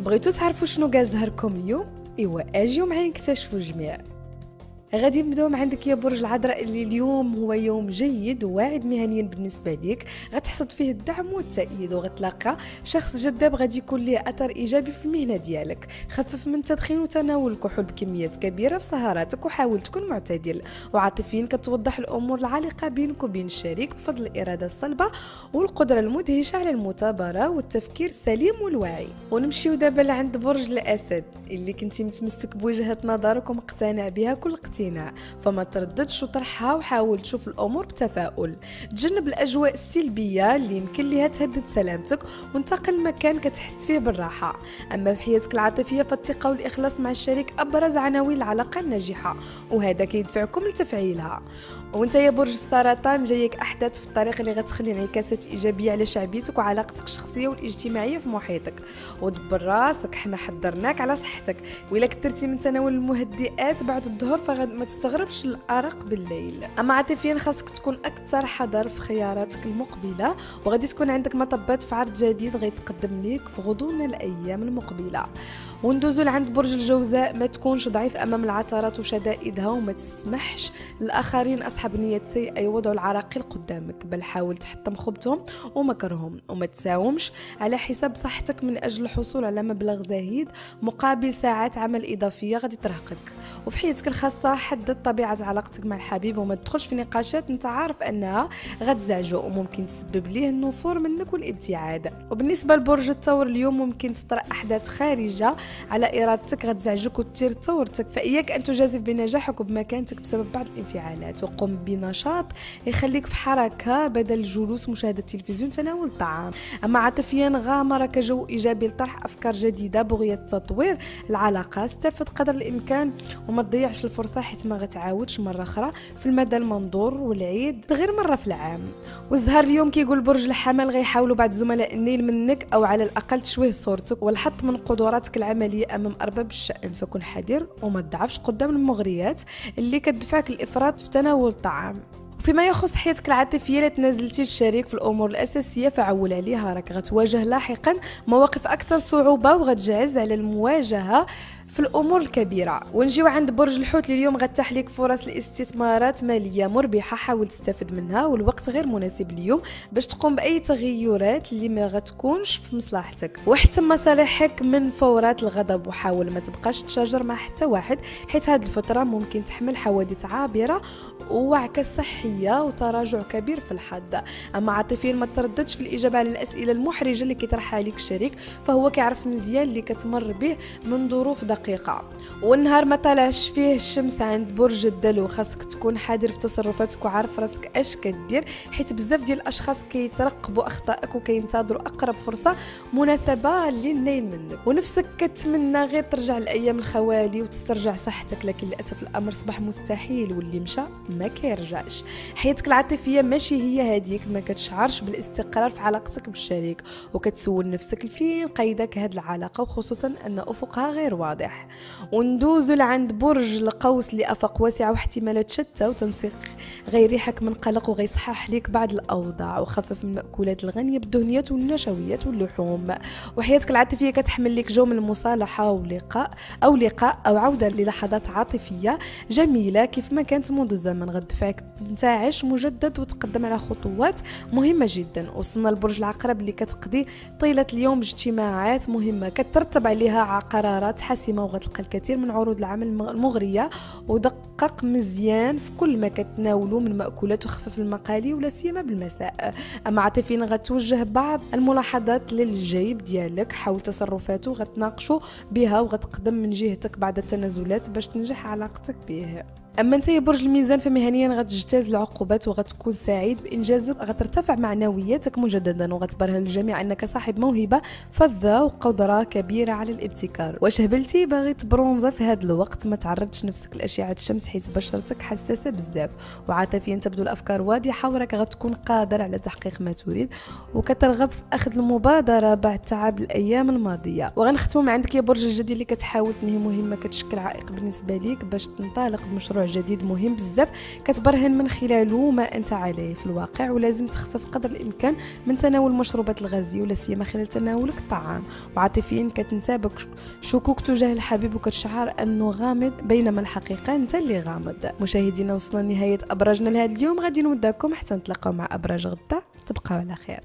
بغيتو تعرفوا شنو كاع زهركم اليوم؟ إيوا أجيو معايا نكتشفوا الجميع غادي نبداو مع عندك يا برج العذراء اللي اليوم هو يوم جيد وواعد مهنيا بالنسبة ليك. غتحصد فيه الدعم والتأييد وغتلاقى شخص جذاب غادي يكون ليه أثر إيجابي في المهنة ديالك. خفف من تدخين وتناول الكحول بكميات كبيرة في سهراتك وحاول تكون معتدل. وعاطفيا كتوضح الأمور العالقة بينك وبين الشريك بفضل الإرادة الصلبة والقدرة المدهشة على المثابرة والتفكير السليم والواعي. ونمشيو دابا لعند برج الأسد اللي كنتي متمسك بوجهة نظرك ومقتنع بها كل اقتناع فما ترددش وطرحها وحاول تشوف الأمور بتفاؤل. تجنب الأجواء السلبية اللي يمكن ليها تهدد سلامتك وانتقل لمكان كتحس فيه بالراحة. أما في حياتك العاطفية فالثقة والإخلاص مع الشريك أبرز عناوين العلاقة الناجحة وهذا كيدفعكم لتفعيلها. وانت يا برج السرطان جايك أحداث في الطريق اللي غتخلي انعكاسات إيجابية على شعبيتك وعلاقتك الشخصية والاجتماعية في محيطك. ودبر راسك حنا حضرناك على صحتك. وإلا كثرتي من تناول المهدئات بعد الظهر فما تستغربش الأرق بالليل. أما عاطفيا خاصك تكون أكثر حذر في خياراتك المقبلة وغادي تكون عندك مطبات في عرض جديد غيتقدم ليك في غضون الأيام المقبلة. وندوزو لعند برج الجوزاء ما تكونش ضعيف أمام العثرات وشدائدها وما تسمحش الاخرين أصحاب نية سيئه يوضعوا العراقيل قدامك. بل حاول تحطم خبثهم ومكرهم وما تساومش. على حساب صحتك من أجل الحصول على مبلغ زهيد مقابل ساعات عمل إضافية غادي ترهقك. وفي حياتك الخاصة حدد طبيعة علاقتك مع الحبيب وما تدخلش في نقاشات أنت عارف أنها غتزعجو وممكن تسبب ليه النفور منك والابتعاد. وبالنسبة لبرج الثور اليوم ممكن تطرأ أحداث خارجة على إرادتك غتزعجك وتثير ثورتك فإياك أن تجازف بنجاحك وبمكانتك بسبب بعض الانفعالات. وقم بنشاط يخليك في حركة بدل الجلوس مشاهدة التلفزيون تناول الطعام أما عاطفيا غامر كجو إيجابي لطرح أفكار جديدة بغيه تطوير العلاقة استفد قدر الإمكان وما تضيعش الفرصة حيت ما غتعاودش مرة أخرى في المدى المنظور والعيد غير مرة في العام. والزهر اليوم كيقول برج الحمل غيحاولوا بعض زملاء النيل منك أو على الأقل تشويه صورتك والحط من قدراتك العملية أمام أرباب الشأن. فكن حذر وما تضعفش قدام المغريات اللي كتدفعك الإفراط في تناول الطعام. وفيما يخص حياتك العاطفية لا تنازلتي الشريك في الأمور الأساسية فعول عليها. راك غتواجه لاحقا مواقف أكثر صعوبة وغتجعز على المواجهة. في الأمور الكبيرة. ونجيو عند برج الحوت اليوم غتاح لك فرص لاستثمارات مالية مربحة. حاول تستفد منها والوقت غير مناسب اليوم باش تقوم بأي تغيرات اللي ما غتكونش في مصلحتك. واحتم مصالحك من فورات الغضب وحاول ما تبقاش تشاجر مع حتى واحد حيت هذه الفترة ممكن تحمل حوادث عابرة ووعكه صحية وتراجع كبير في الحظ أما عاطفيا ما ترددش في الإجابة على الأسئلة المحرجة اللي كيطرحها عليك الشريك فهو كيعرف مزيان اللي كتمر به من ظروف دقيقة. والنهار ما طلعش فيه الشمس عند برج الدلو خاصك تكون حذر في تصرفاتك وعارف راسك اش كدير حيت بزاف ديال الأشخاص كيترقبوا أخطائك وكينتظروا أقرب فرصة مناسبة للنيل منك. ونفسك كتمنى غير ترجع الأيام الخوالي وتسترجع صحتك لكن للأسف الأمر صبح مستحيل واللي مشى ما كيرجعش. حياتك العاطفية ماشي هي هذيك ما كتشعرش بالاستقرار في علاقتك بالشريك وكتسول نفسك الفين قيدك هاد العلاقة وخصوصا أن أفقها غير واضح. وندوز لعند برج القوس لافاق واسعه واحتمالات شتى وتنسيق غيريحك من قلق وغيصحح ليك بعض الأوضاع. وخفف من المأكولات الغنية بالدهنيات والنشويات واللحوم. وحياتك العاطفية كتحمل لك جو من المصالحة ولقاء أو لقاء أو عودة للحظات عاطفية جميلة كيف ما كانت منذ زمن غتدفعك تنتعش مجدد وتقدم على خطوات مهمة جدا. وصلنا لبرج العقرب اللي كتقضي طيلة اليوم اجتماعات مهمة. كترتب عليها قرارات حاسمه وغتلقى الكثير من عروض العمل المغرية ودقق مزيان في كل ما كتناولوا من مأكولات وخفف المقالي ولا سيما بالمساء. أما عاطفيا غتوجه بعض الملاحظات للجيب ديالك حول تصرفاته غتناقشوا بها وغتقدم من جهتك بعد التنازلات باش تنجح علاقتك به. أما أنت يا برج الميزان فمهنيا غتجتاز العقوبات وغتكون سعيد بإنجازك. غترتفع معنوياتك مجددا وغتبرهن للجميع أنك صاحب موهبة فذه وقدرة كبيرة على الابتكار. واش هبلتي؟ باغي تبرونزا في هذا الوقت. ما تعرضش نفسك لأشعة الشمس حيت بشرتك حساسة بزاف. وعاطفيا تبدو الأفكار واضحة وراك غتكون قادر على تحقيق ما تريد. وكترغب في أخذ المبادرة بعد تعب الأيام الماضية. وغنختموا عندك يا برج الجدي اللي كتحاول تنهي مهمة كتشكل عائق بالنسبة ليك باش تنطلق بمشروع مشروع جديد مهم بزاف كتبرهن من خلاله. ما أنت عليه في الواقع ولازم تخفف قدر الإمكان من تناول المشروبات الغازيه ولا سيما خلال تناولك الطعام. وعاطفيا كتنتابك شكوك تجاه الحبيب وكتشعر أنه غامض بينما الحقيقة أنت اللي غامض. مشاهدينا وصلنا لنهاية أبراجنا لهذا اليوم. غادي نودعكم حتى نتلاقاو مع أبراج غدا. تبقاو على خير.